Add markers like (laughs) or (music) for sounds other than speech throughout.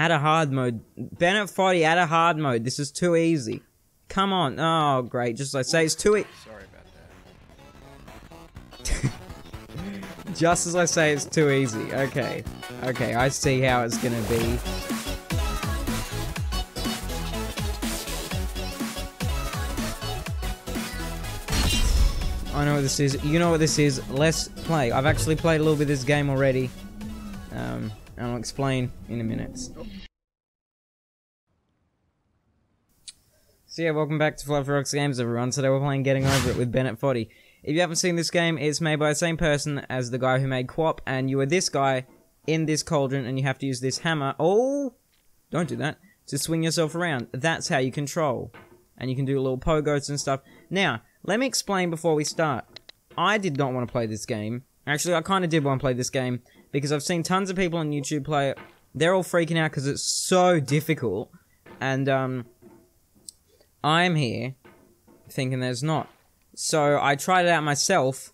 Add a hard mode. Bennett Foddy, add a hard mode. This is too easy. Come on. Oh, great. Just as I say, it's too e- Sorry about that. (laughs) Just as I say, it's too easy. Okay. Okay, I see how it's gonna be. I know what this is. You know what this is. Let's play. I've actually played a little bit of this game already. Um, and I'll explain in a minute. So yeah, welcome back to Fluffyrox Games, everyone. Today we're playing Getting Over It with Bennett Foddy. If you haven't seen this game, it's made by the same person as the guy who made QWOP, and you are this guy in this cauldron, and you have to use this hammer. Oh, don't do that. To swing yourself around. That's how you control. And you can do little pogos and stuff. Now, let me explain before we start. I did not want to play this game. Actually, I kind of did want to play this game because I've seen tons of people on YouTube play it. They're all freaking out because it's so difficult. And, um, I'm here thinking there's not. So I tried it out myself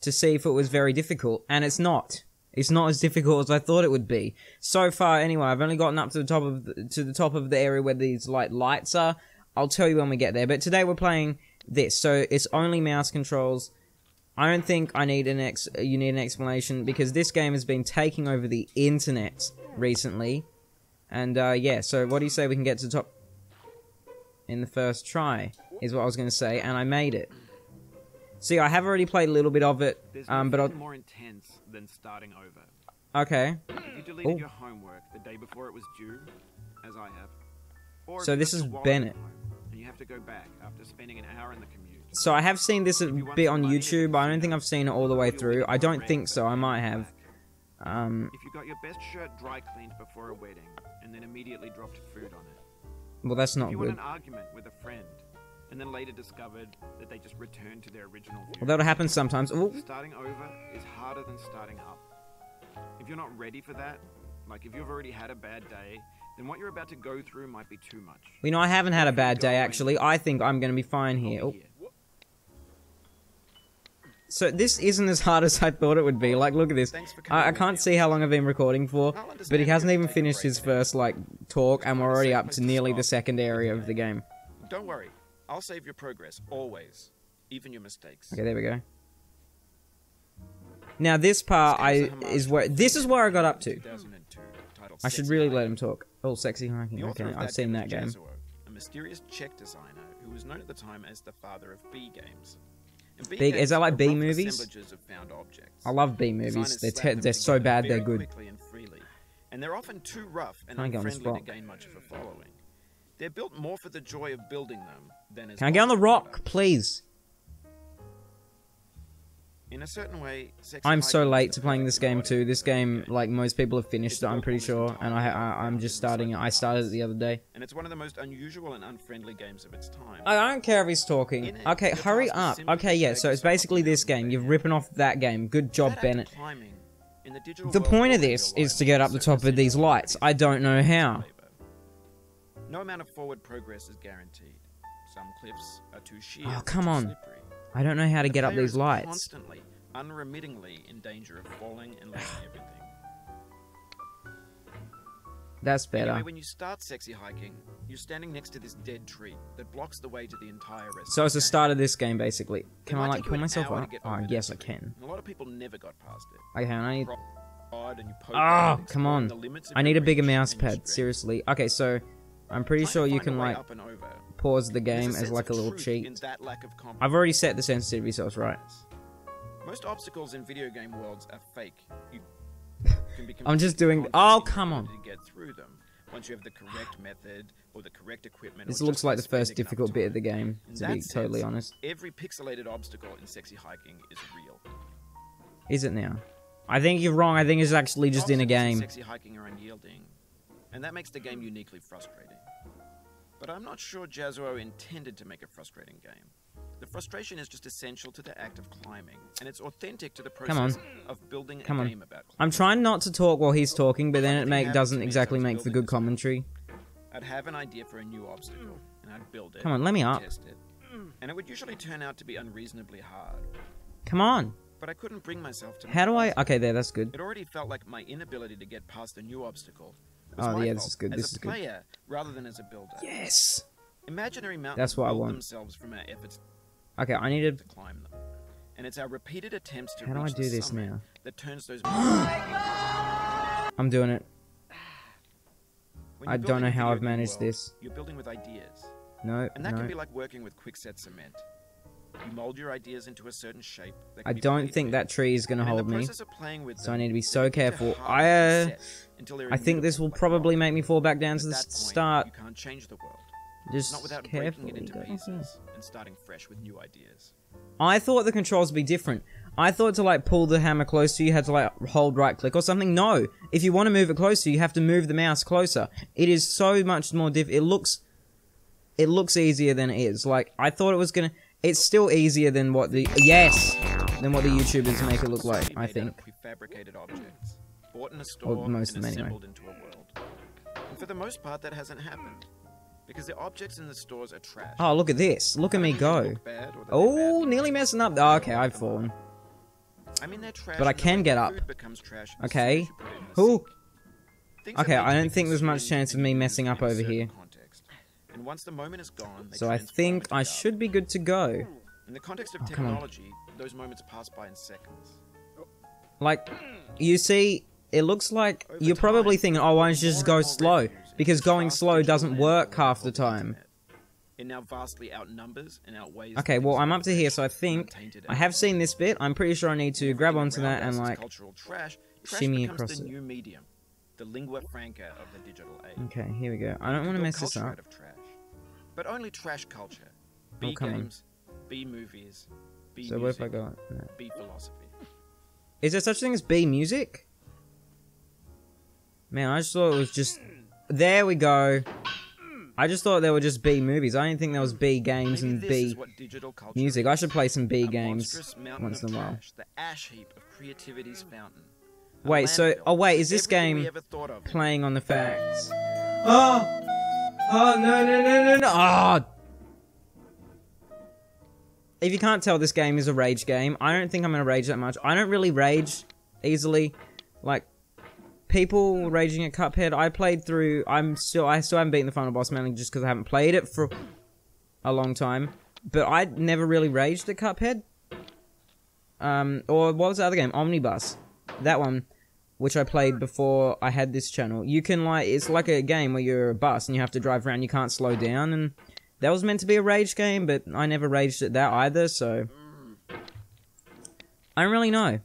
to see if it was very difficult, and it's not. It's not as difficult as I thought it would be. So far, anyway, I've only gotten up to the top of the, to the top of the area where these like lights are. I'll tell you when we get there. But today we're playing this, so it's only mouse controls. I don't think I need an ex. You need an explanation because this game has been taking over the internet recently, and uh, yeah. So what do you say we can get to the top in the first try? Is what I was going to say, and I made it. See, I have already played a little bit of it, um, but I'll, more intense than starting over. okay. If you deleted Oh. your homework the day before it was due, as I have, So this is Bennett. and you have to go back after spending an hour in the commute. So I have seen this a bit on YouTube. but I don't think I've seen it all the way through. I don't think so. I might have. Um, If you got your best shirt dry cleaned before a wedding and then immediately dropped food on it. well, that's If not you won good. an argument with a friend and then later discovered that they just returned to their original view. Well, that'll happen sometimes. Ooh. Starting over is harder than starting up. If you're not ready for that, like if you've already had a bad day, then what you're about to go through might be too much. You know, I haven't had a bad day actually. I think I'm going to be fine here. Oh. So this isn't as hard as I thought it would be. Like, look at this. Thanks for coming I, I can't see how long I've been recording for, but he hasn't even you take a finished his first like talk, and we're already up to nearly the second area of the game. Don't worry, I'll save your progress always, even your mistakes. Okay, there we go. Now this part I is where this is where I got up to. I should really let him talk. Oh, sexy hiking. Okay, I've seen that game was game. Jazzuo, a mysterious Czech designer who was known at the time as the father of B games. And B B- is that like B movies? I love B movies. They're they're so bad they're good. and freely. And they're often too rough and unfriendly to gain much of a following. They're built more for the joy of building them than as Can I get on the rock, please? In a certain way, I'm so late to playing this game too. This game, like most people have finished it, I'm pretty sure, and I, I I'm just starting it. I started it the other day. and it's one of the most unusual and unfriendly games of its time. I don't care if he's talking. Okay, hurry up. Okay, yeah. So it's basically this game. You've stairs. ripping off that game. Good job, That act of Bennett. the The point of this is to get up the top of these lights. I don't know how. No amount of forward progress is guaranteed. Some cliffs are too sheer. Oh, come on. slippery. I don't know how to The get up these lights. Constantly, unremittingly in danger of falling and losing (sighs) everything. That's better. Anyway, when you start sexy hiking, you're standing next to this dead tree that blocks the way to the entire rest. So it's the game. start of this game, basically. Can I like pull myself up? Oh, over I that guess I tree, can. A lot of people never got past it. Okay, I need. Ride and you poke Ah, around, come on. exploring the limits of I need a bigger mouse pad. Seriously. Okay, so I'm pretty sure you can like pause the game as like a little cheat. in that lack of I've already set the sensitivity so it's right. Most obstacles in video game worlds are fake. You can be (laughs) I'm just doing- oh, come on. To get through them once you have the correct method or the correct equipment. This looks like the first difficult bit of the game, In to be totally honest. Every pixelated obstacle in sexy hiking is real. Is it now? I think you're wrong. I think it's actually just in a game. Sexy hiking are unyielding, and that makes the game uniquely frustrating. But I'm not sure Jazzuo intended to make a frustrating game. The frustration is just essential to the act of climbing, and it's authentic to the process of building Come a on. game about climbing. I'm trying not to talk while he's talking, but then it make doesn't to me as I exactly make for good commentary. I'd have an idea for a new obstacle, and I'd build it. Come on, let me up. Test it, and it would usually turn out to be unreasonably hard. Come on. But I couldn't bring myself to. How do I? Okay, there. That's good. It already felt like my inability to get past a new obstacle Oh, yeah, this is good, As this is good. player, rather than as a builder. Yes. Imaginary mountains That's what I want. themselves from our efforts Okay, I need to. climb them. And it's our repeated attempts to How do I do the this summit now? that turns those (gasps) I'm doing it. I don't know how I've managed world, this. You're building with ideas. No, And that no. can be like working with quickset cement. You mold your ideas into a certain shape. That I don't think that tree is gonna hold me. process of with So I need to be so careful. I, uh, until I think this will probably make me fall back down to the point, start. You can't change the world. Just Not without breaking it into pieces and starting fresh with new ideas. I thought the controls would be different. I thought to like pull the hammer closer, you had to like hold right click or something. No, if you want to move it closer, you have to move the mouse closer. It is so much more diff. It looks, it looks easier than it is. Like I thought it was gonna. It's still easier than what the yes, than what the YouTubers make it look like. I think. of prefabricated objects, bought in a store most and of them anyway. assembled into a world. And for the most part, that hasn't happened because the objects in the stores are trash. Oh, look at this! Look at me go. look bad or that they're Oh, nearly messing up. Oh, okay, I've fallen. I mean, they're trash. But I can get up. food becomes trash as Okay. soon as you put it in the Ooh. sink. Things are Okay, I don't think there's much chance of me messing up over here. And once the moment is gone, they So I think I should be good to go. In the context of Oh, technology, those moments pass by in seconds. Like, you see, it looks like Over you're probably time, thinking, oh, why don't you just go slow? Because going slow doesn't work half the time. It now vastly outnumbers and outweighs. Okay, well, I'm up to here, so I think I have seen this bit. I'm pretty sure I need to grab onto that and, like, trash, trash shimmy across the it. new medium, the lingua franca of the digital age. okay, here we go. I don't want to mess this up. Out of trash, but only trash culture. Oh, B come on. games, B movies, B So where if music, I go? No. B philosophy. Is there such a thing as B music? Man, I just thought it was just. There we go. I just thought there were just B movies. I didn't think there was B games Maybe and B is what digital culture music. I should play some B games once in a while. the ash heap of creativity's fountain. Wait, so- oh, wait, is this game ever thought of. Playing on the facts. Oh! Oh, no, no, no, no, no! Oh! If you can't tell, this game is a rage game. I don't think I'm gonna rage that much. I don't really rage easily. Like, people raging at Cuphead, I played through. I'm still, I still haven't beaten the final boss mainly just because I haven't played it for a long time. But I never really raged at Cuphead. Um, or what was the other game? Omnibus. That one, which I played before I had this channel. You can like, it's like a game where you're a bus and you have to drive around. You can't slow down, and that was meant to be a rage game, but I never raged at that either. So I don't really know.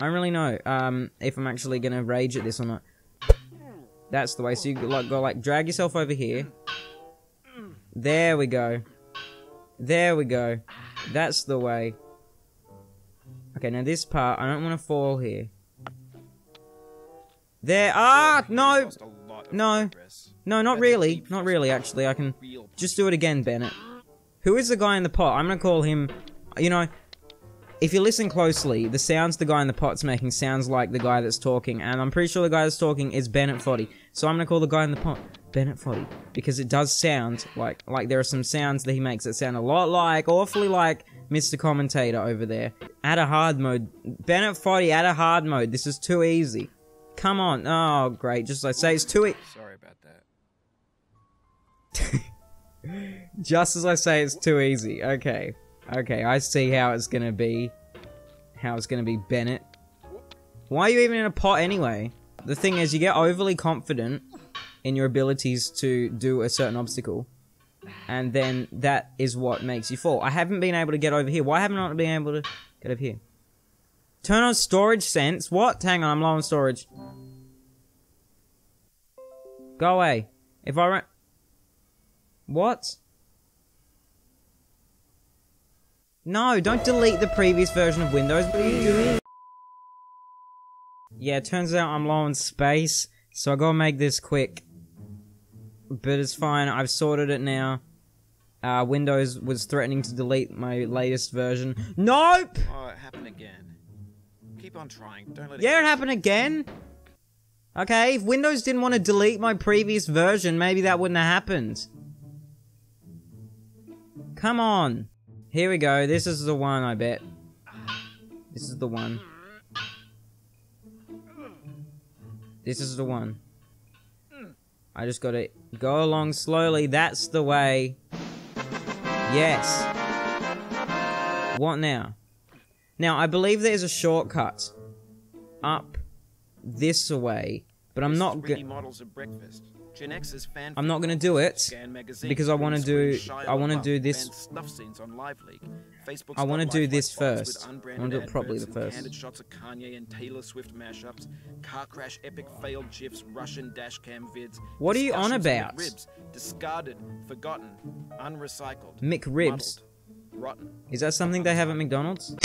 I don't really know um, if I'm actually gonna rage at this or not. That's the way. So you like go like drag yourself over here. There we go. There we go. That's the way. Okay, now this part, I don't want to fall here. There. Ah, no, Lost a lot of no, no, not really, not really. Actually, I can just do it again, Bennett. Who is the guy in the pot? I'm gonna call him. You know, if you listen closely, the sounds the guy in the pot's making sounds like the guy that's talking, and I'm pretty sure the guy that's talking is Bennett Foddy. So I'm gonna call the guy in the pot Bennett Foddy because it does sound like like there are some sounds that he makes that sound a lot like, awfully like Mr. Commentator over there. Add a hard mode, Bennett Foddy. Add a hard mode. This is too easy. Come on. Oh, great. Just as I say, it's too e- Sorry about that. (laughs) Just as I say, it's too easy. Okay. Okay, I see how it's gonna be. How it's gonna be Bennett. Why are you even in a pot anyway? The thing is, you get overly confident in your abilities to do a certain obstacle. And then that is what makes you fall. I haven't been able to get over here. Why haven't I been able to get over here? Turn on storage sense? What? Hang on, I'm low on storage. Go away. If I run... What? No, don't delete the previous version of Windows. Yeah, turns out I'm low on space, so I gotta make this quick. But it's fine, I've sorted it now. Uh, Windows was threatening to delete my latest version. Nope! Oh, it happened again. Keep on trying. Don't let it. Yeah, it happened again. Okay, if Windows didn't want to delete my previous version, maybe that wouldn't have happened. Come on. Here we go. This is the one, I bet. This is the one. This is the one. I just gotta go along slowly. That's the way. Yes. What now? Now, I believe there's a shortcut up this way, but I'm not gonna. Models of breakfast. Gen X's fan I'm not gonna do it because I wanna do- I wanna do this- banned stuff scenes on Live Leak. I wanna do white this first. I wanna do it properly the first. Candid shots of Kanye and Taylor Swift mashups, car crash epic failed gifs, Russian dashcam vids. What are you on about? Ribs, discarded, forgotten, unrecycled. McRibs. muddled, rotten. Is that something they have at McDonald's?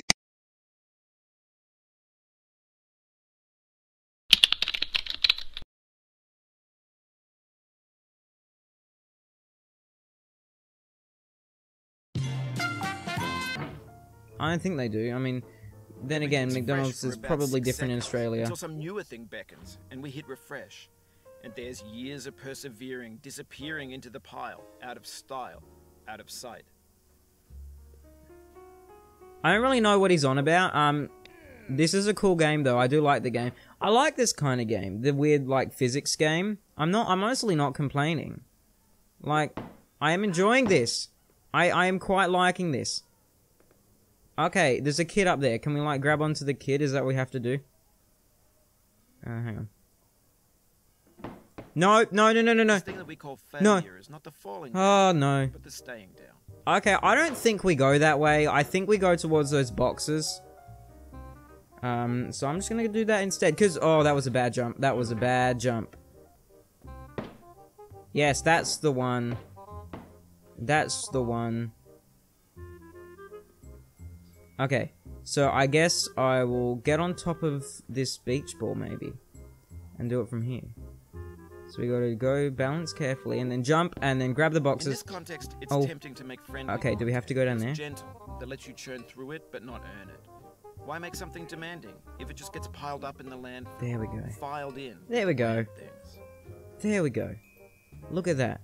I don't think they do. I mean, then again, McDonald's is probably different in Australia. Until some newer thing beckons, and we hit refresh. And there's years of persevering, disappearing into the pile, out of style, out of sight. I don't really know what he's on about. Um, this is a cool game though. I do like the game. I like this kind of game, the weird like physics game. I'm not. I'm honestly not complaining. Like, I am enjoying this. I I am quite liking this. Okay, there's a kid up there. Can we like grab onto the kid? Is that what we have to do? Uh, hang on. No, no, no, no, no, no. Thing that we call No. is not the falling, Oh no. but the staying down. Okay, I don't think we go that way. I think we go towards those boxes. Um, so I'm just gonna do that instead. Cause oh, that was a bad jump. That was a bad jump. Yes, that's the one. That's the one. Okay, so I guess I will get on top of this beach ball maybe, and do it from here. So we gotta go balance carefully, and then jump, and then grab the In boxes. this context, it's Oh. tempting to make friendly. Okay, do we have to go down It's there? gentle, that lets you churn through it, but not earn it. Why make something demanding if it just gets piled up in the land, There we go. filed in? There we go. There we go. Look at that.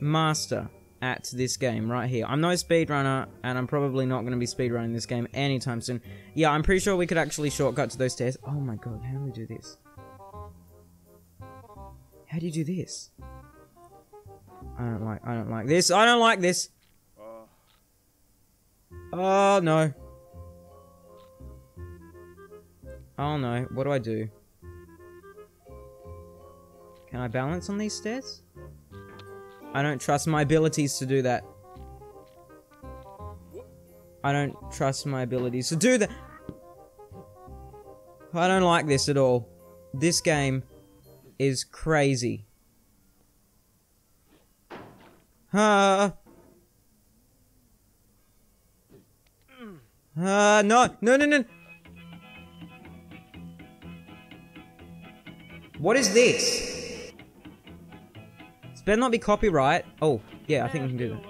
Master at this game right here. I'm no speedrunner, and I'm probably not going to be speedrunning this game anytime soon. Yeah, I'm pretty sure we could actually shortcut to those stairs. Oh my god, how do we do this? How do you do this? I don't like, I don't like this. I don't like this. Oh no. Oh no, what do I do? Can I balance on these stairs? I don't trust my abilities to do that. I don't trust my abilities to do that. I don't like this at all. This game is crazy. Huh? Ah, no, no, no, no. What is this? Better not be copyright. Oh, yeah, I think we can do that.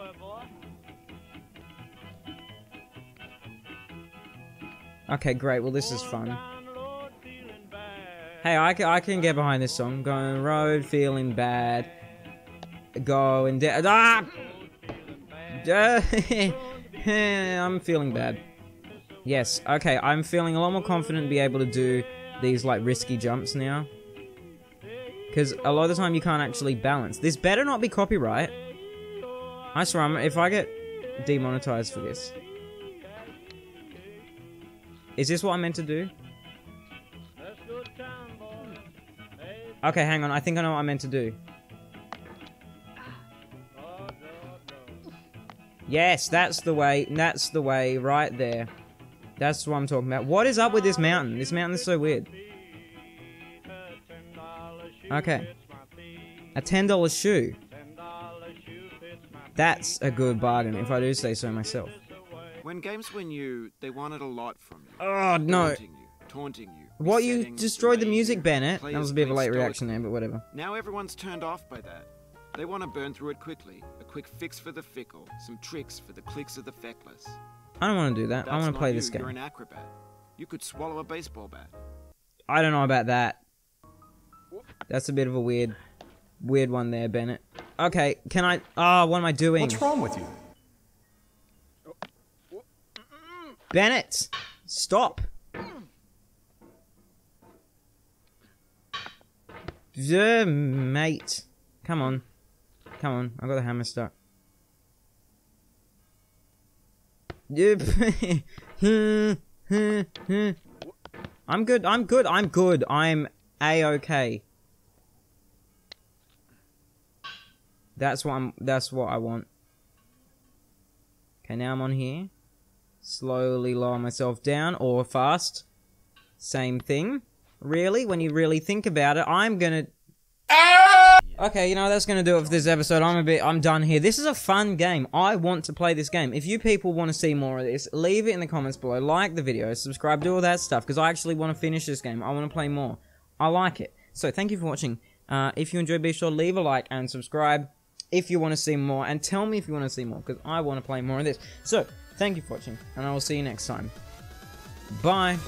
Okay, great. Well, this is fun. Hey, I can, I can get behind this song. Going road, feeling bad. Going down. Ah! (laughs) I'm feeling bad. Yes, okay, I'm feeling a lot more confident to be able to do these, like, risky jumps now. Because a lot of the time you can't actually balance. This better not be copyright. I swear, I'm, if I get demonetized for this. Is this what I'm meant to do? Okay, hang on. I think I know what I'm meant to do. Yes, that's the way. That's the way right there. That's what I'm talking about. What is up with this mountain? This mountain is so weird. Okay. A $10 shoe. That's a good bargain, if I do say so myself. When games were new, they wanted a lot from you. Oh, no. Taunting you, taunting you. What, you destroyed the music, Bennett? That was a bit of a late reaction there, but whatever. Now everyone's turned off by that. They want to burn through it quickly. A quick fix for the fickle, some tricks for the clicks of the feckless. I don't want to do that. I want to play you, this You're an acrobat. You could swallow a baseball bat. I don't know about that. That's a bit of a weird, weird one there, Bennett. Okay, can I? Ah, what am I doing? What's wrong with you? Bennett, stop. Yeah, mate. Come on. Come on. I've got the hammer stuck. (laughs) I'm good. I'm good. I'm good. I'm a-okay. That's what I'm that's what I want. Okay, now I'm on here. Slowly lower myself down or fast. Same thing. Really, when you really think about it, I'm gonna Okay, you know that's gonna do it for this episode. I'm a bit, I'm done here. This is a fun game. I want to play this game. If you people want to see more of this, leave it in the comments below. Like the video, subscribe, do all that stuff because I actually want to finish this game. I want to play more. I like it. So thank you for watching. Uh, if you enjoyed, be sure to leave a like and subscribe if you want to see more, and tell me if you want to see more because I want to play more of this. So thank you for watching, and I will see you next time. Bye.